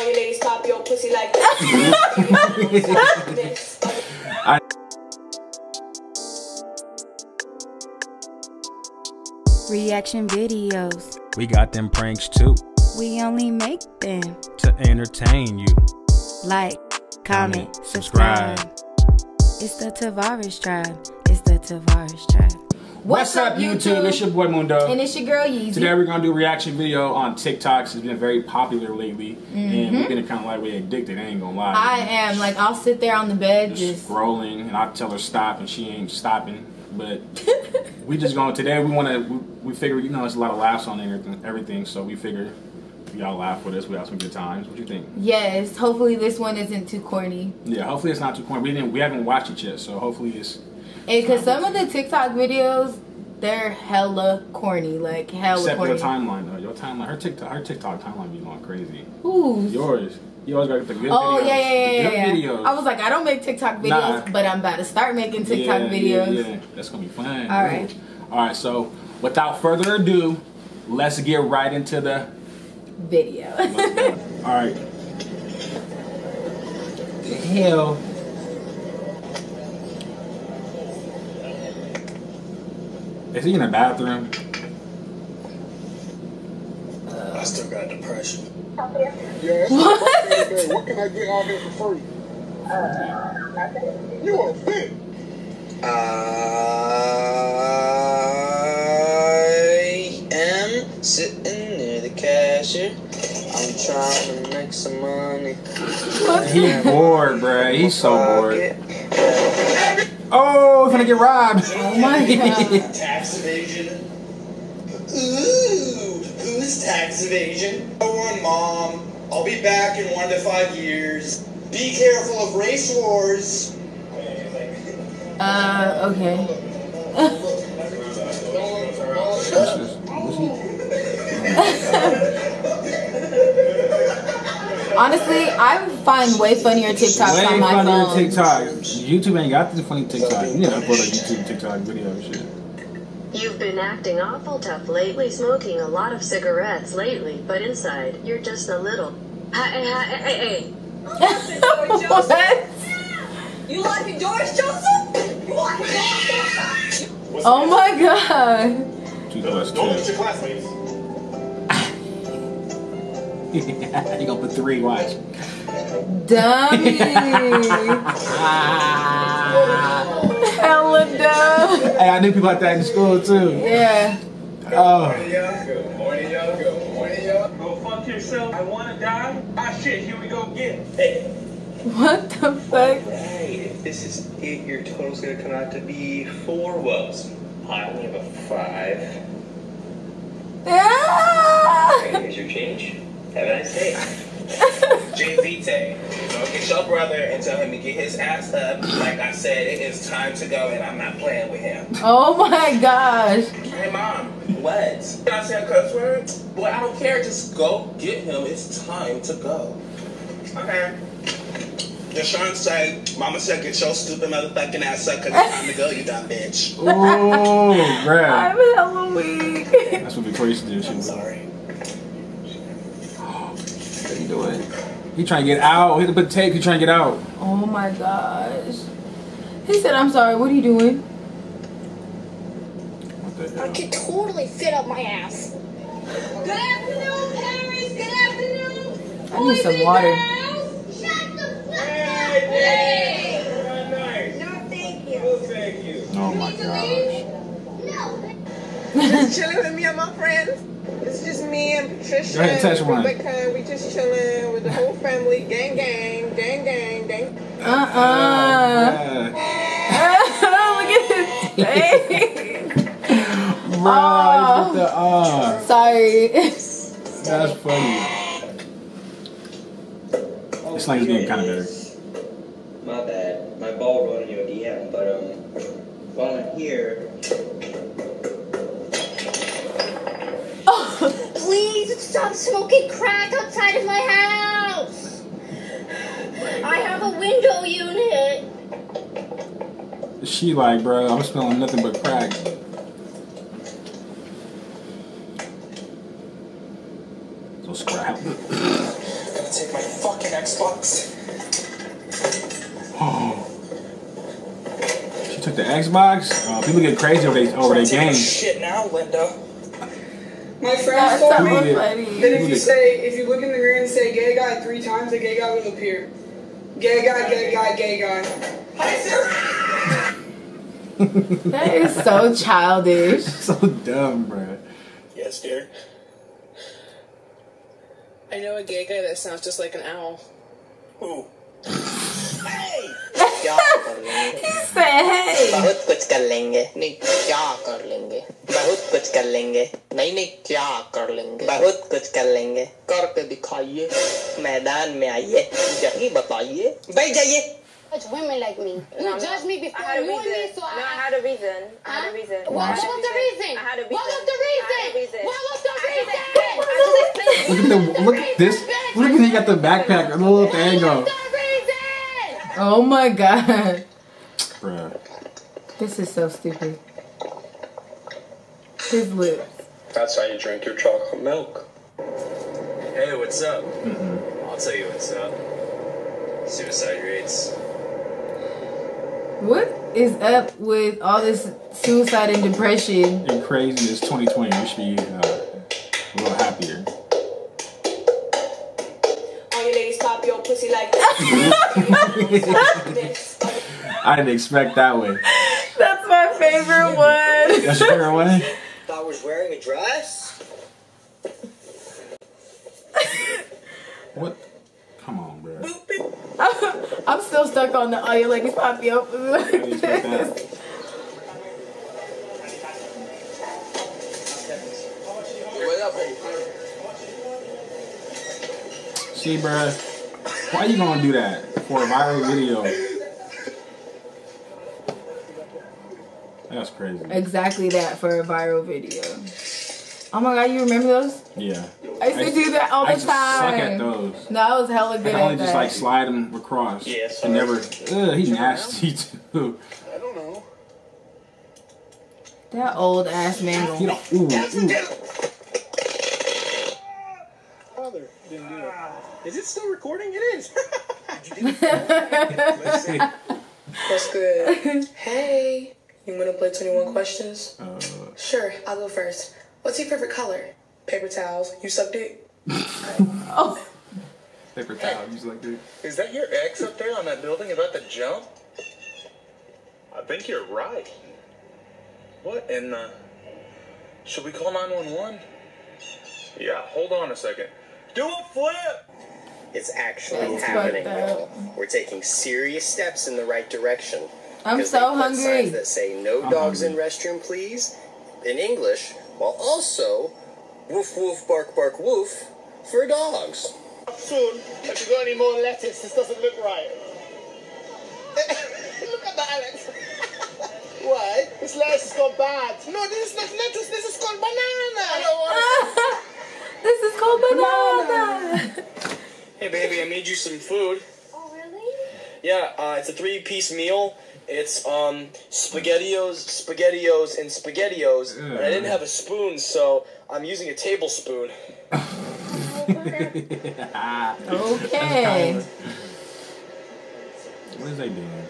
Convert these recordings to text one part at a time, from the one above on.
All you ladies pop your pussy like this. Reaction videos. We got them pranks too We only make them. to entertain you. Like, comment, Comment, subscribe. subscribe. It's the Tavares tribe. It's the Tavares tribe. What's up, YouTube? It's your boy Mundo. And it's your girl Yeezy. Today we're gonna do a reaction video on TikToks. It's been very popular lately, and we've mm-hmm. been kind of like way addicted. I ain't gonna lie. I am like I'll sit there on the bed just just scrolling, and I tell her stop, and she ain't stopping. But we just gonna today. We want to. We, we figure you know there's a lot of laughs on everything, everything. So we figure y'all laugh with us. We have some good times. What you think? yes. Hopefully this one isn't too corny. Yeah. Hopefully it's not too corny. We didn't. We haven't watched it yet, so hopefully it's. Because some of the TikTok videos they're hella corny, like hella Except for corny. the timeline though. Your timeline, her TikTok, her TikTok timeline be going crazy. Who's? Yours. You always got the good Oh videos. yeah, yeah, yeah, yeah. videos. I was like, I don't make TikTok videos, Nah. but I'm about to start making TikTok Yeah, videos. Yeah, yeah. That's gonna be fun. All right. All right. So without further ado, let's get right into the. Video. All right. The hell. Is he in the bathroom? Uh, I still got depression. Yeah, What? what can I get out here for free? You a bitch. I am sitting near the cashier. I'm trying to make some money. He bored, bruh. He's so bored. Pocket. Oh, he's gonna get robbed. oh my god. Tax evasion? Number one, mom. I'll be back in one to five years. Be careful of race wars. Uh, okay. What's this? What's he- Honestly, I find way funnier TikToks Way on my funnier phone. TikTok. YouTube ain't got this funny TikTok. You need to upload a YouTube TikTok video and shit. You've been acting awful tough lately, smoking a lot of cigarettes lately, but inside, you're just a little. Hey, eh, hey, eh, hey, eh, hey, hey. what? You like Doris Joseph? You like Doris Joseph? Oh my god. Two plus Don't look at your classmates. you gonna put three, watch. Dummy. Hella dumb. Hey, I knew people like that in school too. Yeah. Oh. Good morning, y'all. Good morning, y'all. Go fuck yourself. I wanna die. Ah shit, here we go again. Hey, What the fuck? hey, if this is it, your total's gonna come out to be four wells. I only have a five. Ah! Hey, here's your change. Have a nice day. Your brother and tell him to get his ass up. Like I said, it is time to go, and I'm not playing with him. Oh my gosh. Hey, mom, what? Did I say a cuss word? Boy, I don't care. Just go get him. It's time to go. Okay. Deshaun said, Mama said, get your stupid motherfucking ass up because it's time to go, you dumb bitch. Oh, bruh. I'm hella weak. That's what Victoria used to do. She I'm sorry. What are you doing? He trying to get out. He had to put tape. He trying to get out. Oh my gosh. He said, I'm sorry, what are you doing? I could totally fit up my ass. Good afternoon, Paris. Good afternoon. I need some water. Shut the fuck Hey. No, thank you. Thank you. Oh my gosh. No. just chilling with me and my friends. It's just me and Patricia Go ahead, touch one. Rebecca. We just chilling with the whole family. Gang, gang, gang, gang, gang. Uh-uh. Yeah. Look at his face. Bro, Oh. with the uh, Sorry. that's funny. This thing's getting kind of better. My bad. My ball running you a DM, but um, while I'm here, Please stop smoking crack outside of my house. I have a window unit. She like, bro, I'm smelling nothing but crack. So scrap. gotta take my fucking Xbox. Oh. She took the Xbox. Uh, people get crazy over they over their Taking games. Shit now, Linda. My friends That's told so me funny. that if you say, if you look in the mirror and say gay guy three times, the gay guy will appear. Gay guy, gay guy, gay guy. Hi, sir. That is so childish. so dumb, bro. Yes, dear. I know a gay guy that sounds just like an owl. Who? He said, hey. बहुत कुछ कर लेंगे नहीं क्या कर लेंगे बहुत कुछ कर लेंगे नहीं नहीं क्या कर लेंगे बहुत कुछ कर लेंगे करके दिखाइए मैदान में आइए यही बताइए बैठ जाइए Judge women like me. You No, no. judge me before I had a you and me, reason. so No, I I had a reason. I had a reason. Huh? What I had was the reason? I had a reason. What was the I had a reason? reason. What was the reason? I. Look at the look at this. Look at he got the backpack, and the little thing go. Oh my god. Bruh. This is so stupid. His lips. That's how you drink your chocolate milk. Hey, what's up? I'll tell you what's up. Suicide rates. What is up with all this suicide and depression? And crazy is 2020. We should be uh, a little happier. I didn't expect that one. That's my favorite one. That's your favorite way? I was wearing a dress What? Come on, bro. I'm still stuck on the oh, all your legs pop you up. What up, See, bro. Why are you gonna do that for a viral video? That's crazy. exactly that for a viral video. Oh my god, you remember those? Yeah. I used to do that all I the used to time. Suck at those. No, I was hella good. I good can at only that. just like slide them across. Yes, And never. Ugh, he nasty too. I don't know. that old ass man. He don't. Ooh, ooh. Father didn't do it. Is it still recording? It is. What's good? hey, you wanna play 21 questions? Uh, Sure, I'll go first. What's your favorite color? Paper towels. You suck dick? oh. paper towel. You just like that. Is that your ex up there on that building about to jump? I think you're right. What in the. Should we call 911? Yeah, hold on a second. Do a flip! It's actually That's happening, y'all. We're taking serious steps in the right direction. I'm 'Cause so they put hungry. Signs that say no I'm dogs hungry. in restroom, please, in English, while also woof woof bark bark woof for dogs. Soon, have you got any more lettuce? This doesn't look right. look at that, Alex. Why? This lettuce has gone bad. No, this is not lettuce. This is called banana. I don't want this is called banana. Hey, baby, I made you some food. Oh, really? Yeah, uh, it's a three-piece meal. It's um spaghettios, spaghettios, and spaghettios. And I didn't have a spoon, so I'm using a tablespoon. Okay. What is they doing?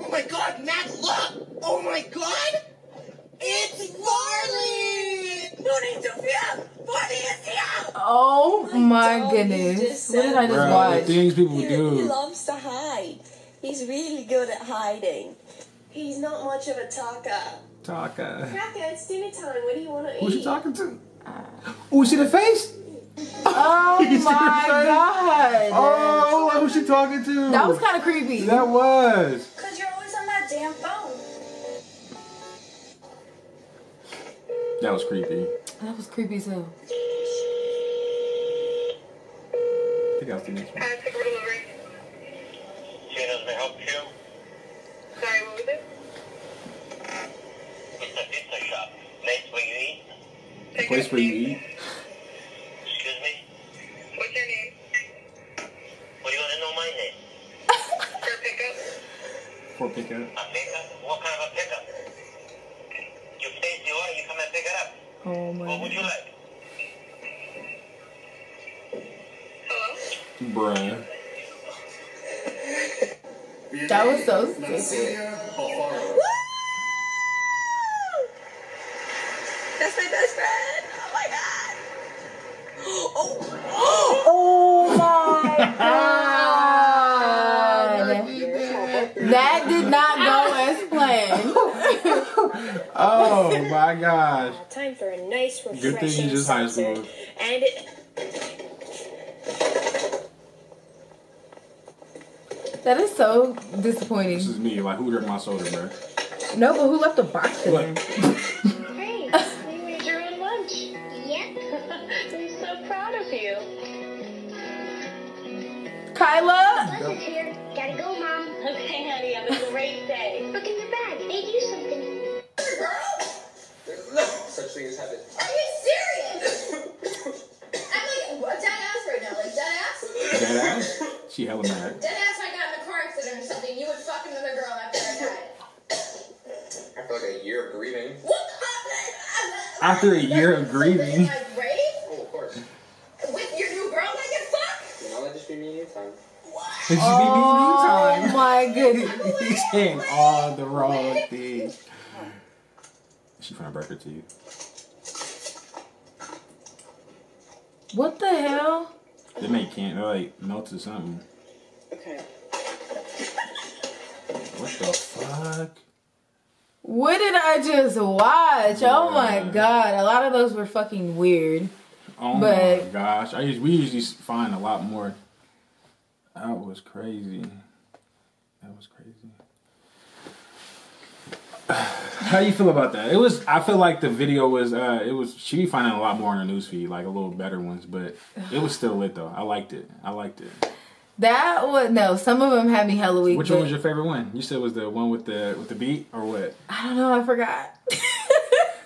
Oh my god, Matt, look! Oh my god! It's Marley! Morning, Sophia! Marley is here! Oh my goodness. What did I just Bruh, watch? the things people He do. loves to hide. He's really good at hiding. He's not much of a talker. Talker. Cracker, it's dinner time. What do you want to Who's eat? she talking to? Oh, see the face? Oh You see the my face? god. Oh, who's she talking to? That was kind of creepy. That was. Because you're always on that damn phone. That was creepy. That was creepy as hell. I think I was the next one. Shannon's may help you? Sorry, what was it? It's a pizza shop. Place where you eat? Place where you eat. Excuse me? What's your name? What do you want to know my name? For pickup? For pickup. A pickup? What kind of a pickup? You place the order, you come and pick it up. Oh my What would you like? Bruh. That was so stupid. That's my best friend. Oh my god. Oh Oh my god. That did not go as planned. Oh my gosh. Time for a nice, Good thing refreshing you just high school. And it, That is so disappointing. This is me. Like, who drank my soda, bro? No, but who left the box in there? Hey, you made your own lunch. Yep. I'm so proud of you. Kyla? Lunch is here. Gotta go, Mom. Okay, honey, have a great day. Look in your bag. Made you something. Girl! No such thing as habit. are you serious? I'm like a dead ass right now. Like dead ass. Dead ass? She hella mad. Dead ass. I got in a car accident or something. You would fuck another girl after I died. After like a year of grieving. After a year of grieving. Like Oh, of course. with your new girl that you fuck. You know, let just be me anytime. It should Oh be me oh my goodness. He's saying all the wrong things. She finna break her teeth. What the hell? They make can't they're like melts or something. Okay. What the fuck? What did I just watch? Oh my god. A lot of those were fucking weird. Oh But- my gosh. I we usually find a lot more. That was crazy. That was crazy. How you feel about that? It was. I feel like the video was. uh It was. She be finding a lot more in her newsfeed, like a little better ones, but it was still lit though. I liked it. I liked it. That was no. Some of them had me hella weak. Which one was your favorite one? You said it was the one with the with the beat or what? I don't know. I forgot.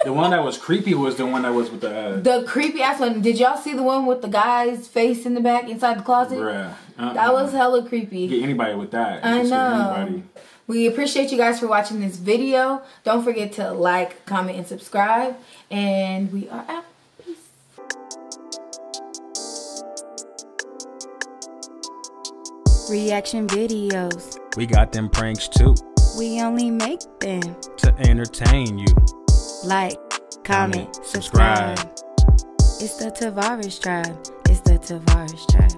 The one that was creepy was the one that was with the. Uh, The creepy ass one. Did y'all see the one with the guy's face in the back inside the closet? bruh. Uh-uh. That was hella creepy. Get anybody with that. I know. Anybody. We appreciate you guys for watching this video. Don't forget to like, comment, and subscribe. And we are out. Reaction videos. We got them pranks too We only make them. to entertain you. Like, comment, subscribe. It's the Tavares tribe. It's the Tavares tribe.